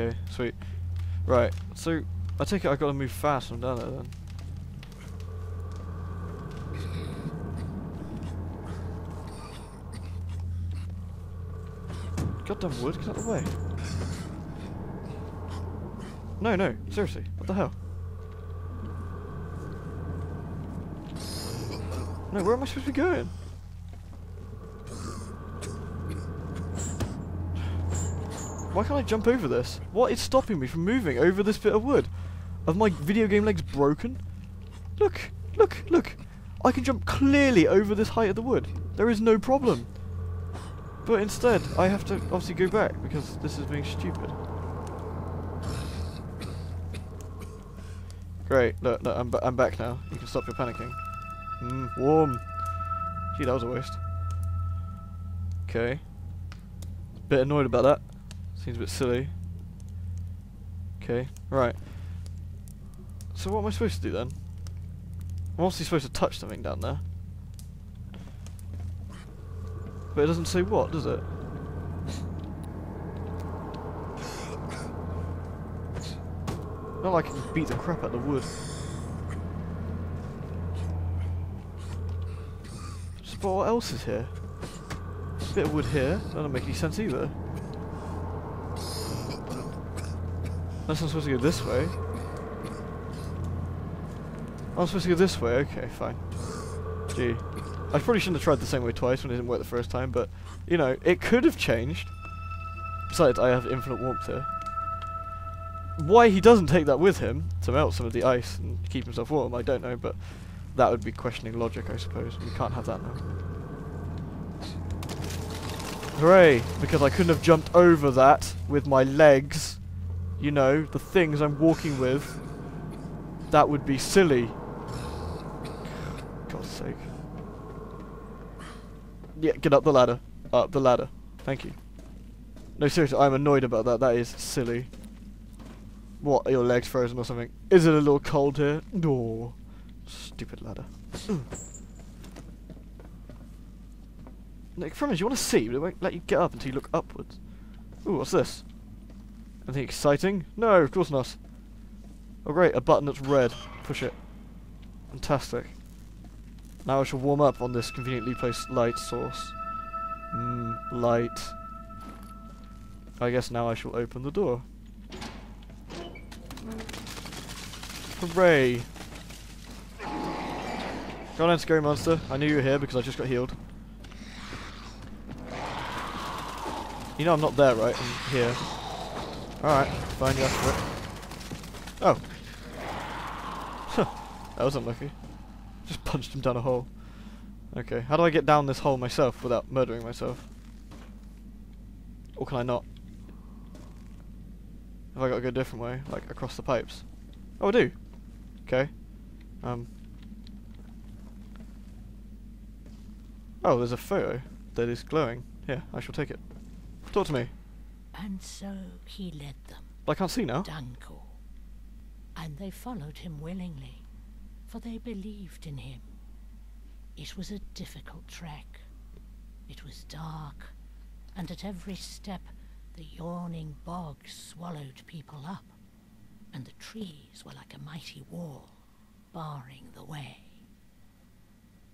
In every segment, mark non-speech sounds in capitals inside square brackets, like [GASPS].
Okay, sweet. Right, so I take it I gotta move fast from down there then. Goddamn wood, get out of the way. No, no, seriously, what the hell? No, where am I supposed to be going? Why can't I jump over this? What is stopping me from moving over this bit of wood? Are my video game legs broken? Look, look, look. I can jump clearly over this height of the wood. There is no problem. But instead, I have to obviously go back because this is being stupid. Great, look, look I'm, I'm back now. You can stop your panicking. Mmm, warm. Gee, that was a waste. Okay. Bit annoyed about that. Seems a bit silly. Okay, right. So what am I supposed to do then? I'm obviously supposed to touch something down there. But it doesn't say what, does it? Not like I can beat the crap out of the wood. But what else is here? Bit of wood here. That doesn't make any sense either. Unless I'm supposed to go this way. Oh, I'm supposed to go this way. Okay, fine. Gee. I probably shouldn't have tried the same way twice when it didn't work the first time, but, you know, it could have changed. Besides, I have infinite warmth here. Why he doesn't take that with him to melt some of the ice and keep himself warm, I don't know, but that would be questioning logic, I suppose. We can't have that now. Hooray! Because I couldn't have jumped over that with my legs. You know, the things I'm walking with. That would be silly. God's sake. Yeah, get up the ladder. Up the ladder. Thank you. No, seriously, I'm annoyed about that. That is silly. What, are your legs frozen or something? Is it a little cold here? No. Stupid ladder. Nick, from you want to see, but it won't let you get up until you look upwards. Ooh, what's this? Anything exciting? No, of course not. Oh great, a button that's red. Push it. Fantastic. Now I shall warm up on this conveniently placed light source. Mmm, light. I guess now I shall open the door. Hooray! Go on scary monster. I knew you were here because I just got healed. You know I'm not there, right? I'm here. Alright, fine, you for it. Oh. that was unlucky. Just punched him down a hole. Okay, how do I get down this hole myself without murdering myself? Or can I not? Have I got to go a different way? Like, across the pipes? Oh, I do. Okay. Um. Oh, there's a photo that is glowing. Here, I shall take it. Talk to me. And so he led them. I can't see now. Dunkel. And they followed him willingly, for they believed in him. It was a difficult trek. It was dark, and at every step the yawning bog swallowed people up, and the trees were like a mighty wall, barring the way.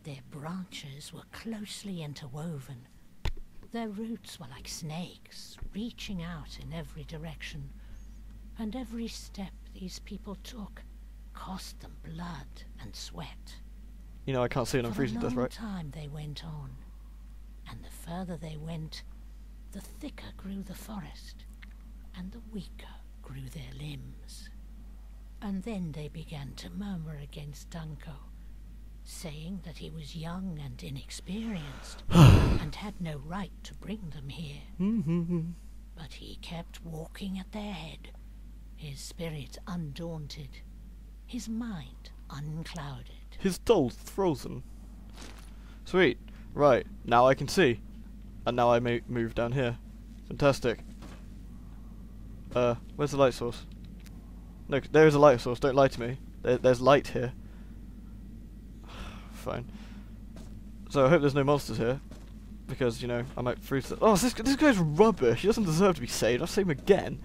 Their branches were closely interwoven. Their roots were like snakes, reaching out in every direction, and every step these people took cost them blood and sweat. You know I can't see and I'm For freezing to death, right? time they went on, and the further they went, the thicker grew the forest, and the weaker grew their limbs. And then they began to murmur against Danko, saying that he was young and inexperienced, [SIGHS] and had no right to bring them here. But he kept walking at their head, his spirit undaunted, his mind unclouded. His toes frozen. Sweet. Right, now I can see. And now I may move down here. Fantastic. Uh, where's the light source? No, there is a light source, don't lie to me. There, there's light here. Fine. So I hope there's no monsters here. Because, you know, I might freeze the- Oh, this, this guy's rubbish. He doesn't deserve to be saved. I'll save him again.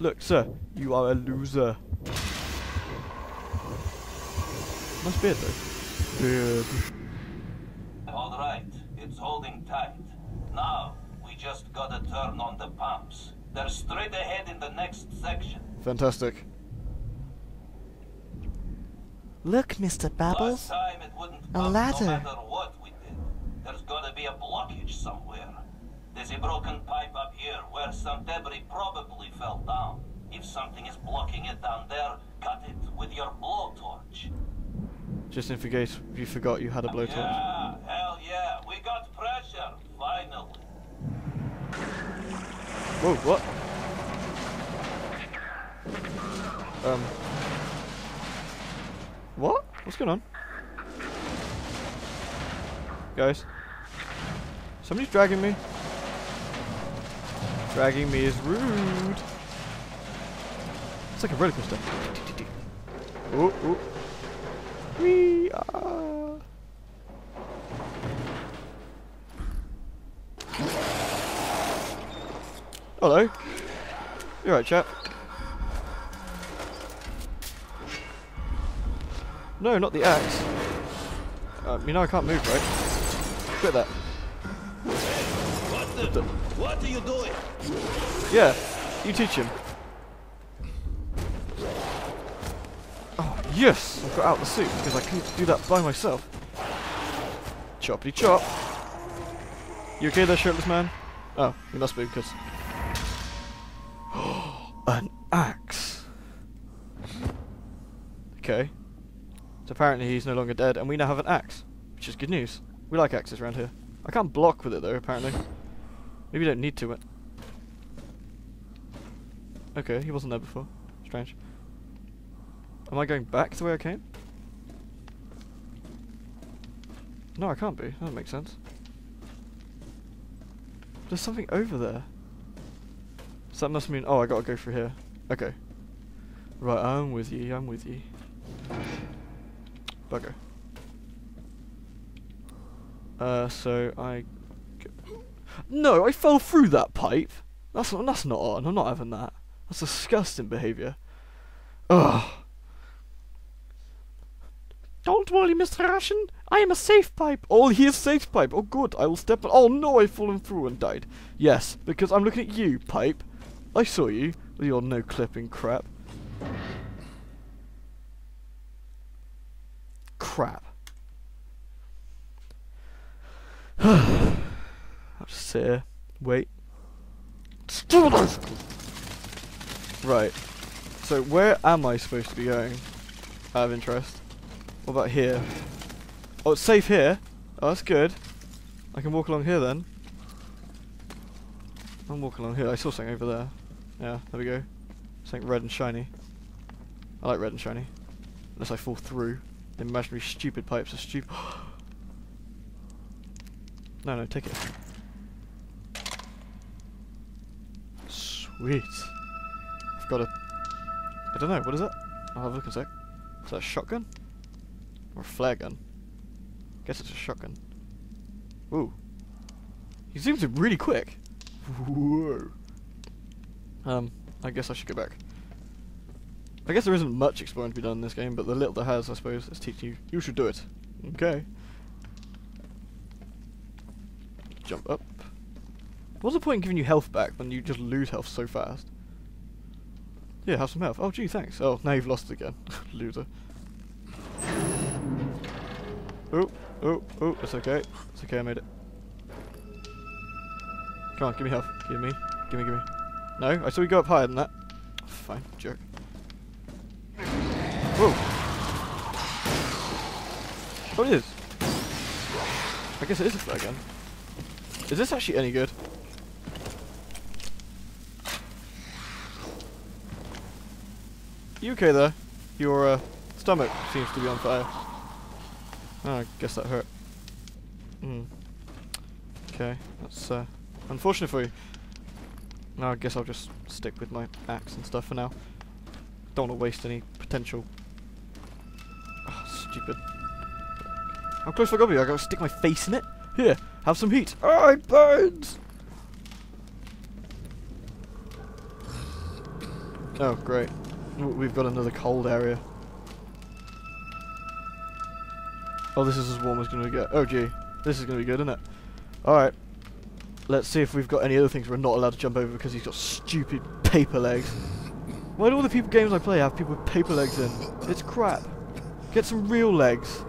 Look, sir, you are a loser. Nice beard, though. Beard. All right, it's holding tight. Now, we just gotta turn on the pumps. They're straight ahead in the next section. Fantastic. Look, Mr. Last time it wouldn't A pump ladder. no matter what we did. There's gotta be a blockage somewhere. There's a broken pipe up here where some debris probably fell down. If something is blocking it down there, cut it with your blowtorch. Just in case you forgot you had a blowtorch. Yeah, hell yeah, we got pressure, finally. Whoa, what? Um. What? What's going on? Guys. Somebody's dragging me. Dragging me is rude. It's like a roller coaster. Oh, oh. Wee, ah. Hello. You alright, chap? No, not the axe. Uh, you know I can't move, right? Quit that. What the? What are you doing? Yeah, you teach him. Oh, yes! I got out the suit because I couldn't do that by myself. Choppity chop. You okay there, shirtless man? Oh, you must be, because... [GASPS] An axe! Okay. So apparently he's no longer dead, and we now have an axe. Which is good news. We like axes around here. I can't block with it, though, apparently. Maybe you don't need to. It. Okay, he wasn't there before. Strange. Am I going back the way I came? No, I can't be. That doesn't make sense. There's something over there. So that must mean... Oh, I gotta go through here. Okay. Right, I'm with you. I'm with you. Bugger. Uh, so I... No, I fell through that pipe! That's not, that's not on. I'm not having that. That's disgusting behaviour. Ugh. Don't worry, Mr. Russian. I am a safe pipe. Oh, he is safe pipe. Oh, good. I will step on. Oh, no, I've fallen through and died. Yes, because I'm looking at you, pipe. I saw you with your no clipping crap. Crap. [SIGHS] I'll just sit here. Wait. Right. So where am I supposed to be going? Out of interest. What about here? Oh, it's safe here. Oh, that's good. I can walk along here then. I'm walking along here. I saw something over there. Yeah, there we go. Something red and shiny. I like red and shiny. Unless I fall through. Imaginary stupid pipes are stupid. [GASPS] no, no, take it. Sweet. I've got a... I don't know, what is it? I'll have a look in a sec. Is that a shotgun? Or a flare gun? Guess it's a shotgun. Ooh. He zooms seems really quick. Whoa. Um, I guess I should go back. I guess there isn't much exploring to be done in this game, but the little that has, I suppose, is teaching you. You should do it. Okay. Jump up. What's the point in giving you health back when you just lose health so fast? Yeah, have some health. Oh, gee, thanks. Oh, now you've lost it again. [LAUGHS] Loser. Oh, oh, oh, it's okay. It's okay, I made it. Come on, give me health. Give me. Give me, give me. No, I saw you go up higher than that. Fine, jerk. Whoa. Oh, it is. I guess it is a flare gun. Is this actually any good? You okay there? Your uh, stomach seems to be on fire. Oh, I guess that hurt. Hmm. Okay, that's uh, unfortunate for you. No, I guess I'll just stick with my axe and stuff for now. Don't want to waste any potential. Stupid. How close have I got to be? I gotta stick my face in it? Here, have some heat. Oh, it burns! Oh, great. We've got another cold area. Oh, this is as warm as going to get. Oh, gee. This is going to be good, isn't it? Alright. Let's see if we've got any other things we're not allowed to jump over because he's got stupid paper legs. Why do all the people games I play have people with paper legs in? It's crap. Get some real legs.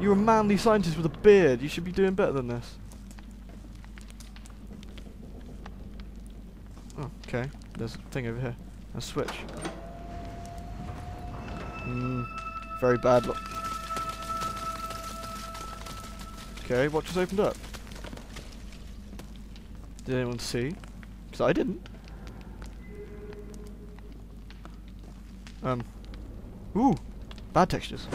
You're a manly scientist with a beard. You should be doing better than this. Oh, okay. There's a thing over here. A switch. Hmm. Very bad look. Okay, what just opened up? Did anyone see? Because I didn't. Um. Ooh! Bad textures.